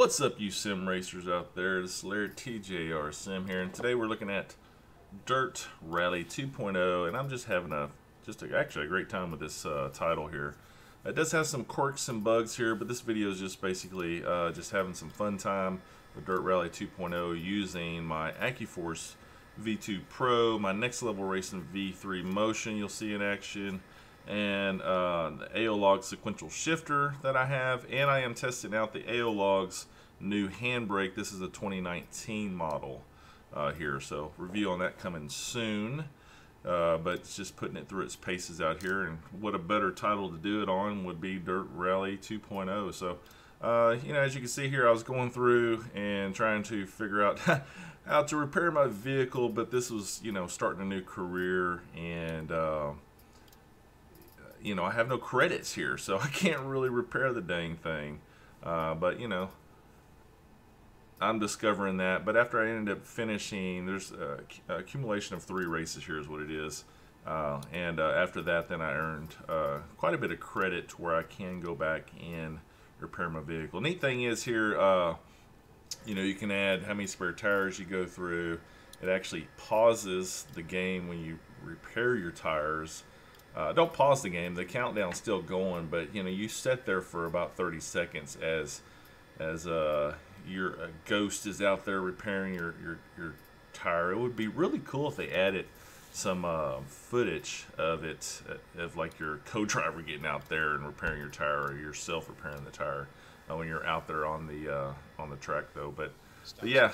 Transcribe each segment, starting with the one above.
What's up, you sim racers out there? This is Larry TJR Sim here, and today we're looking at Dirt Rally 2.0, and I'm just having a just a, actually a great time with this uh, title here. It does have some quirks and bugs here, but this video is just basically uh, just having some fun time with Dirt Rally 2.0 using my AccuForce V2 Pro, my Next Level Racing V3 Motion you'll see in action, and uh, the Aiolog sequential shifter that I have, and I am testing out the Aiologs new handbrake. This is a 2019 model uh, here, so review on that coming soon. Uh, but it's just putting it through its paces out here, and what a better title to do it on would be Dirt Rally 2.0. So, uh, you know, as you can see here, I was going through and trying to figure out how to repair my vehicle, but this was, you know, starting a new career, and uh, you know, I have no credits here, so I can't really repair the dang thing. Uh, but, you know, I'm discovering that. But after I ended up finishing, there's a, accumulation of three races here is what it is. Uh, and uh, after that, then I earned uh, quite a bit of credit to where I can go back and repair my vehicle. Neat thing is here, uh, you know, you can add how many spare tires you go through. It actually pauses the game when you repair your tires uh, don't pause the game. The countdown's still going, but you know you sit there for about 30 seconds as as uh, your uh, ghost is out there repairing your, your your tire. It would be really cool if they added some uh, footage of it, uh, of like your co-driver getting out there and repairing your tire, or yourself repairing the tire uh, when you're out there on the uh, on the track though. But, but yeah,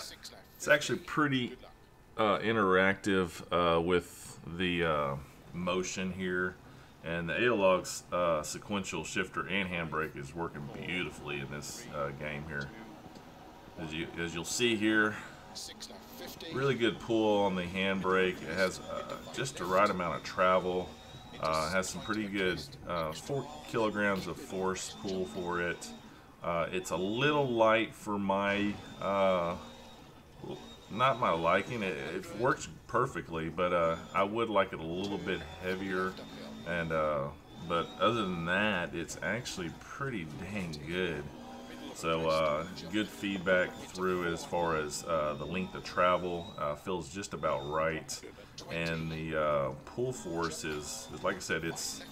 it's actually pretty interactive with the motion here. And the Aiologs uh, sequential shifter and handbrake is working beautifully in this game here. As, you, as you'll see here, really good pull on the handbrake. It has uh, just the right amount of travel. Uh, has some pretty good uh, four kilograms of force pull for it. Uh, it's a little light for my not my liking. It, it works perfectly, but uh, I would like it a little bit heavier. And uh, but other than that, it's actually pretty dang good. So uh, good feedback through as far as uh, the length of travel uh, feels just about right, and the uh, pull force is, is, like I said, it's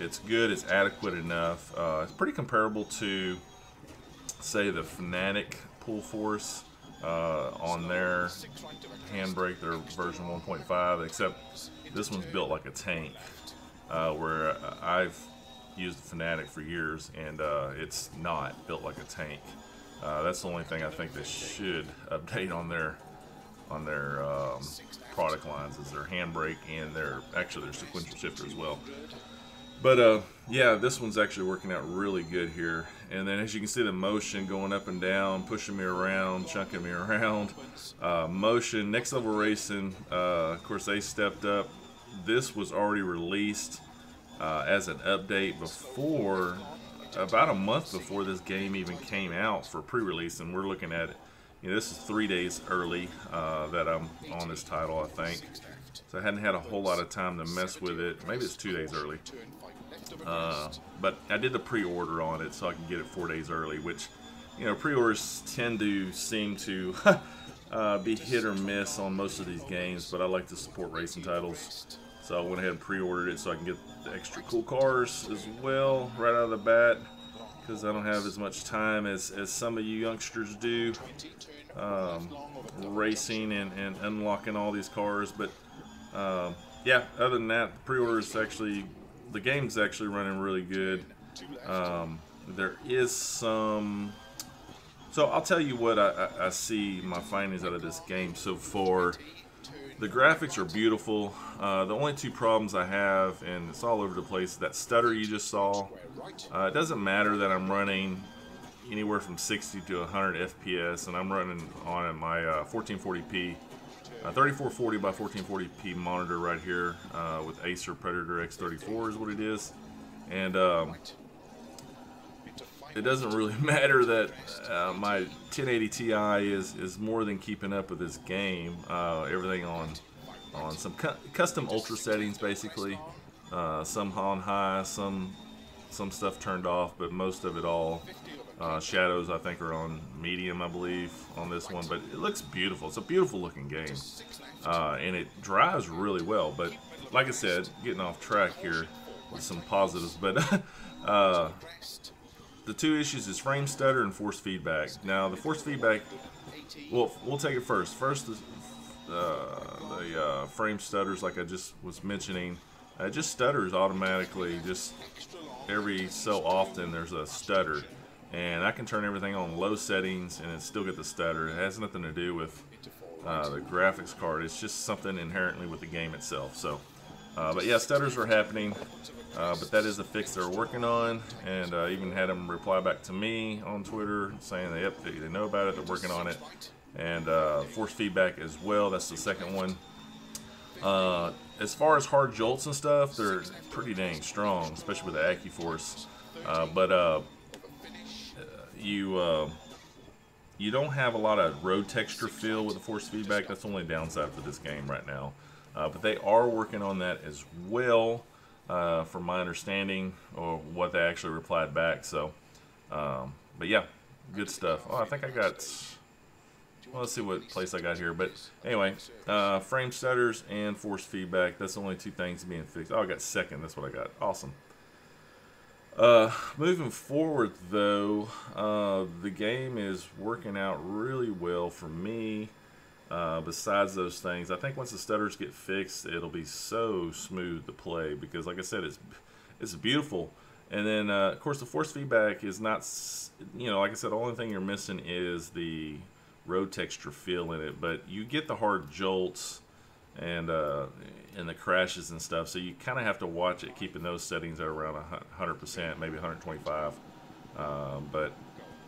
it's good. It's adequate enough. it's pretty comparable to say the Fanatec pull force uh, on their handbrake, their version 1.5, except this one's built like a tank, uh, where I've used the Fanatec for years, and uh, it's not built like a tank. Uh, that's the only thing I think they should update on their on their um, product lines is their handbrake and their actually their sequential shifter as well. But uh, yeah, this one's actually working out really good here. And then as you can see the motion going up and down, pushing me around, chunking me around. Uh, motion, Next Level Racing, uh, of course they stepped up. This was already released uh, as an update before, about a month before this game even came out for pre-release. And we're looking at it. You know, this is three days early uh, that I'm on this title, I think. So I hadn't had a whole lot of time to mess with it. Maybe it's two days early. Uh, but I did the pre-order on it so I can get it four days early, which, you know, pre-orders tend to seem to uh, be hit or miss on most of these games, but I like to support racing titles. So I went ahead and pre-ordered it so I can get the extra cool cars as well right out of the bat because I don't have as much time as, as some of you youngsters do um, racing and, and unlocking all these cars. But um, yeah, other than that, pre-order is actually the game's actually running really good. Um, there is some. So I'll tell you what I, I, I, see my findings out of this game so far. The graphics are beautiful. Uh, the only two problems I have, and it's all over the place, that stutter you just saw. Uh, it doesn't matter that I'm running anywhere from 60 to 100 FPS, and I'm running on my uh, 1440p a 3440 by 1440p monitor right here uh, with Acer Predator X34 is what it is. And um, it doesn't really matter that uh, my 1080 Ti is, is more than keeping up with this game. Uh, everything on on some cu custom ultra settings basically. Uh, some on high, some some stuff turned off, but most of it all. Uh, shadows, I think, are on medium, I believe, on this one. But it looks beautiful. It's a beautiful looking game. Uh, and it drives really well. But like I said, getting off track here with some positives. But uh, the two issues is frame stutter and force feedback. Now, the force feedback, well, we'll take it first. First, uh, the uh, frame stutters, like I just was mentioning, it just stutters automatically. Just every so often, there's a stutter, and I can turn everything on low settings and it still get the stutter. It has nothing to do with uh, the graphics card. It's just something inherently with the game itself. So, uh, but yeah, stutters are happening. Uh, but that is the fix they're working on, and uh, even had them reply back to me on Twitter saying that yep, they, they know about it, they're working on it, and uh, force feedback as well. That's the second one. Uh, as far as hard jolts and stuff, they're pretty dang strong, especially with the AccuForce. Uh, but uh, you you don't have a lot of road texture feel with the force feedback. That's the only downside for this game right now. but they are working on that as well uh, from my understanding, or what they actually replied back. So, um, but yeah, good stuff. Oh, I think I got. Well, let's see what place I got here. But anyway, uh, frame stutters and force feedback. That's only two things being fixed. Oh, I got second. That's what I got. Awesome. Uh, moving forward, though, uh, the game is working out really well for me. Uh, besides those things, I think once the stutters get fixed, it'll be so smooth to play because, like I said, it's it's beautiful. And then, uh, of course, the force feedback is not, you know, like I said, the only thing you're missing is the road texture feel in it. But you get the hard jolts and uh, and the crashes and stuff. So you kind of have to watch it, keeping those settings at around 100%, maybe 125. Um, but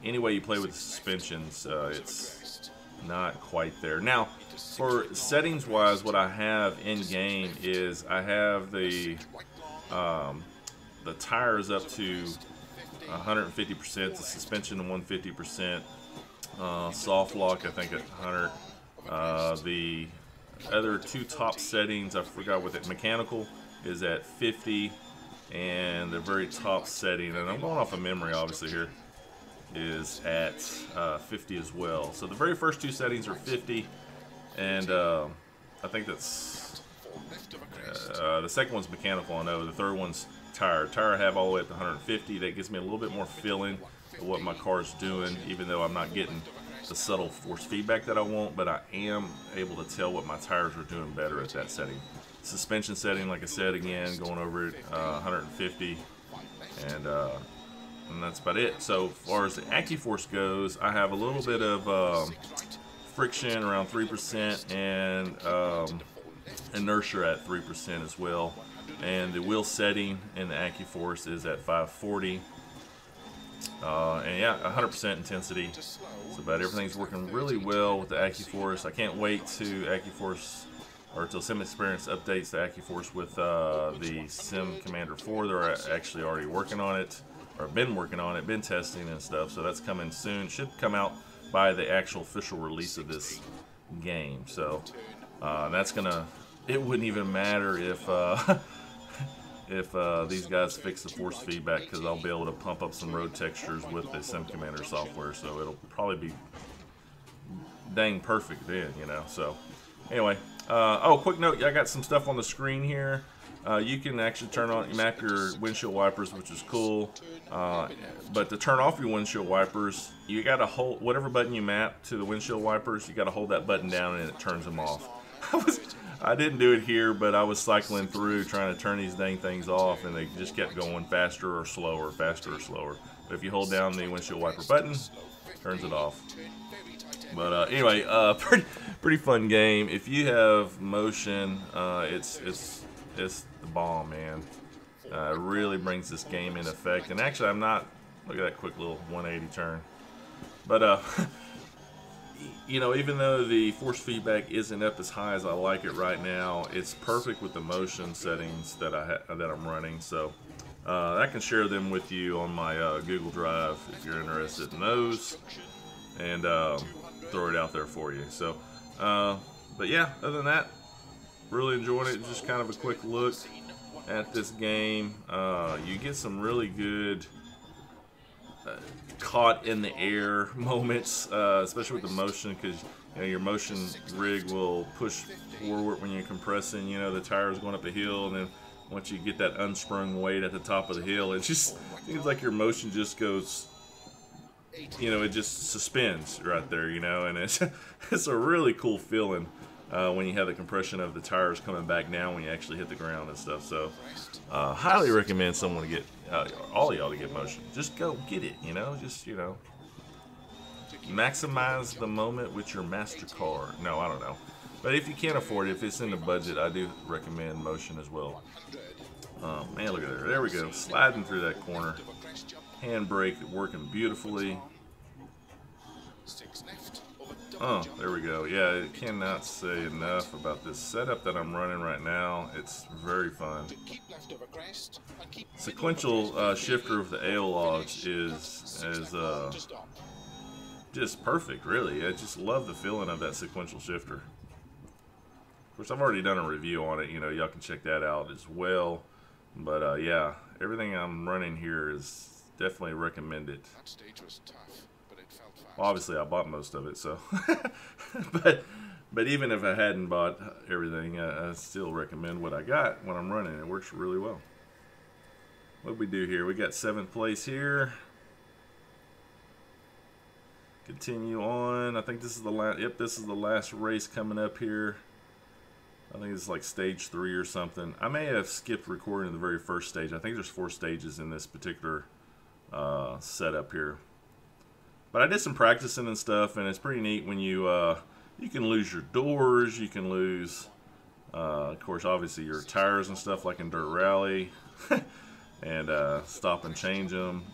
anyway you play with the suspensions, uh, it's not quite there. Now, for settings wise, what I have in game is I have the um, the tires up to 150%, the suspension to 150%, uh, soft lock I think at 100. Uh, the other two top settings, I forgot what it mechanical is at 50, and the very top setting, and I'm going off of memory obviously here, is at uh, 50 as well. So the very first two settings are 50, and uh, I think that's uh, the second one's mechanical. I know the third one's tire. Tire I have all the way up to 150. That gives me a little bit more feeling of what my car's doing, even though I'm not getting the subtle force feedback that I want, but I am able to tell what my tires are doing better at that setting. Suspension setting, like I said, again, going over it, uh, 150, and uh, and that's about it. So as far as the AccuForce goes, I have a little bit of um, friction around 3% and um, inertia at 3% as well. And the wheel setting in the AccuForce is at 540. Uh, and yeah, 100% intensity. So about everything's working really well with the AccuForce. I can't wait to AccuForce or until SimXperience updates the AccuForce with uh, the Sim Commander 4. They're actually already working on it or been working on it, been testing and stuff. So that's coming soon. Should come out by the actual official release of this game. So uh, that's gonna. It wouldn't even matter if uh, if uh, these guys fix the force feedback because I'll be able to pump up some road textures with the Sim Commander software. So it'll probably be dang perfect then, you know. So anyway, uh, oh, quick note, I got some stuff on the screen here. Uh, you can actually turn on map your windshield wipers, which is cool. Uh, but to turn off your windshield wipers, you got to hold whatever button you map to the windshield wipers. You got to hold that button down and it turns them off. I was, I didn't do it here, but I was cycling through trying to turn these dang things off, and they just kept going faster or slower, faster or slower. But if you hold down the windshield wiper button, turns it off. But uh, anyway, uh, pretty pretty fun game. If you have motion, uh, it's it's it's the bomb, man. Uh, really brings this game in effect. And actually, I'm not. Look at that quick little 180 turn. But uh, you know, even though the force feedback isn't up as high as I like it right now, it's perfect with the motion settings that I that I'm running. So uh, I can share them with you on my uh, Google Drive if you're interested in those, and um, throw it out there for you. So, uh, but yeah, other than that, really enjoying it. Just kind of a quick look at this game. Uh, you get some really good uh, caught in the air moments, uh, especially with the motion, because you know, your motion rig will push forward when you're compressing. You know, the tires going up a hill, and then once you get that unsprung weight at the top of the hill, it just seems like your motion just goes. You know, it just suspends right there. You know, and it's it's a really cool feeling uh, when you have the compression of the tires coming back down when you actually hit the ground and stuff. So, uh, highly recommend someone to get uh, all y'all to get motion. Just go get it. You know, just you know, maximize the moment with your Mastercard. No, I don't know. But if you can't afford it, if it's in the budget, I do recommend motion as well. Oh, man, look at there. There we go. Sliding through that corner. Handbrake working beautifully. Oh, there we go. Yeah, I cannot say enough about this setup that I'm running right now. It's very fun. Sequential uh, shifter of the Aiologs is, is uh, just perfect, really. I just love the feeling of that sequential shifter. Of course, I've already done a review on it. You know, y'all can check that out as well. But uh, yeah, everything I'm running here is definitely recommended. Well, obviously, I bought most of it, so. but but even if I hadn't bought everything, uh, I still recommend what I got when I'm running. It works really well. What we do here? We got seventh place here. Continue on. I think this is the last. Yep, this is the last race coming up here. I think it's like stage three or something. I may have skipped recording the very first stage. I think there's four stages in this particular uh, setup here. But I did some practicing and stuff, and it's pretty neat when you uh, you can lose your doors, you can lose, uh, of course, obviously your tires and stuff like in Dirt Rally, and uh, stop and change them.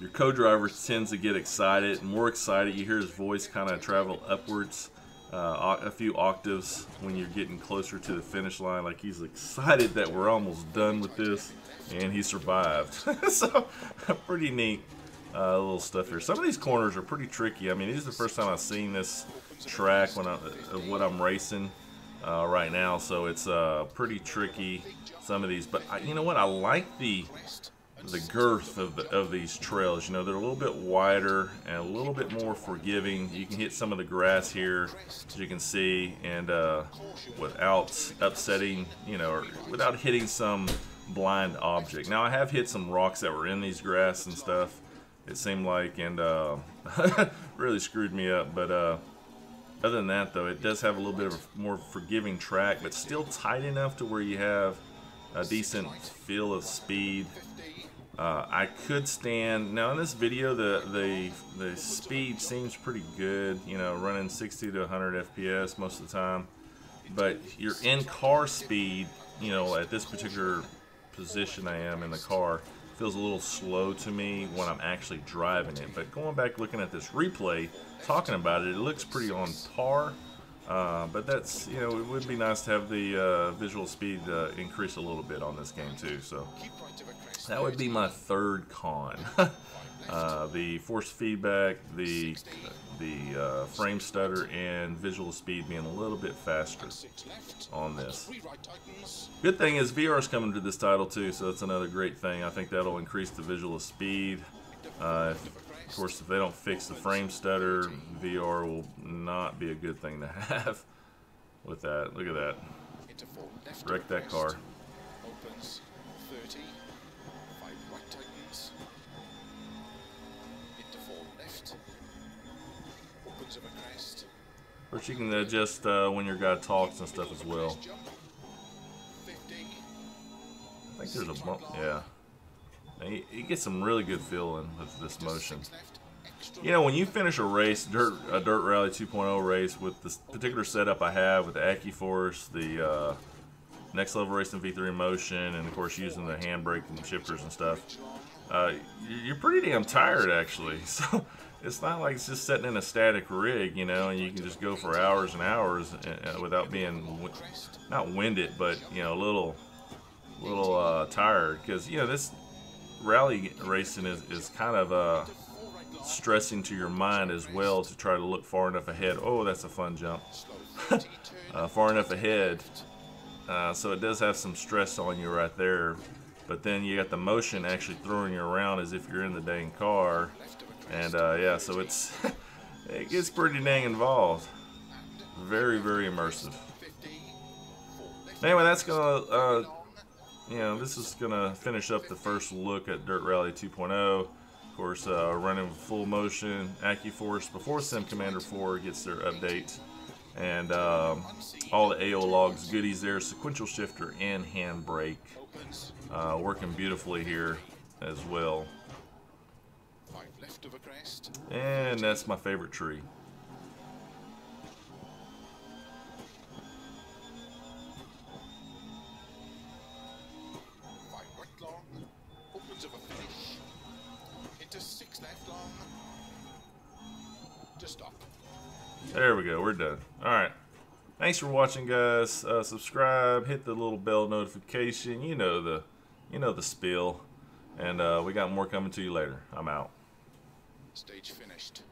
Your co-driver tends to get excited, more excited. You hear his voice kind of travel upwards uh, a few octaves when you're getting closer to the finish line. Like he's excited that we're almost done with this, and he survived. so pretty neat uh, little stuff here. Some of these corners are pretty tricky. I mean, this is the first time I've seen this track when I, of what I'm racing uh, right now, so it's uh, pretty tricky. Some of these, but I, you know what? I like the the girth of the, of these trails. You know, they're a little bit wider and a little bit more forgiving. You can hit some of the grass here, as you can see, and uh, without upsetting, you know, or without hitting some blind object. Now, I have hit some rocks that were in these grass and stuff, it seemed like, and uh, really screwed me up. But uh, other than that, though, it does have a little bit of a more forgiving track, but still tight enough to where you have a decent feel of speed. Uh, I could stand now in this video the the the speed seems pretty good you know running 60 to 100 FPS most of the time but your in car speed you know at this particular position I am in the car feels a little slow to me when I'm actually driving it. But going back looking at this replay, talking about it, it looks pretty on par. Uh, but that's, you know, it would be nice to have the uh, visual speed uh, increase a little bit on this game too. So that would be my third con. Uh, the force feedback, the the uh, frame stutter, and visual speed being a little bit faster on this. Good thing is VR is coming to this title too, so that's another great thing. I think that'll increase the visual speed. Uh, if, of course, if they don't fix the frame stutter, VR will not be a good thing to have with that. Look at that. Wreck that car. Or you can adjust uh, when your guy talks and stuff as well. I think there's a bump, yeah. You, you get some really good feeling with this motion. You know, when you finish a race, dirt a dirt rally 2.0 race with this particular setup I have with the AccuForce, the uh, next level racing V3 motion, and of course using the handbrake and shifters and stuff, uh, you're pretty damn tired actually. So it's not like it's just sitting in a static rig, you know, and you can just go for hours and hours uh, uh, without being not winded, but you know, a little, little uh, tired because you know this rally racing is is kind of uh, stressing to your mind as well to try to look far enough ahead. Oh, that's a fun jump. uh, far enough ahead Uh, so it does have some stress on you right there. But then you got the motion actually throwing you around as if you're in the dang car. And uh, yeah, so it's it gets pretty dang involved. Very, very immersive. Anyway, that's gonna, uh, you know, this is gonna finish up the first look at Dirt Rally 2.0. Of course, uh, running full motion, AccuForce before Sim Commander 4 gets their update. And um, all the Aiologs goodies there, sequential shifter and handbrake. Uh, working beautifully here as well. And that's my favorite tree. There we go. We're done. All right. Thanks for watching, guys. Uh, subscribe, hit the little bell notification. You know the, you know the spiel. And uh, we got more coming to you later. I'm out. Stage finished.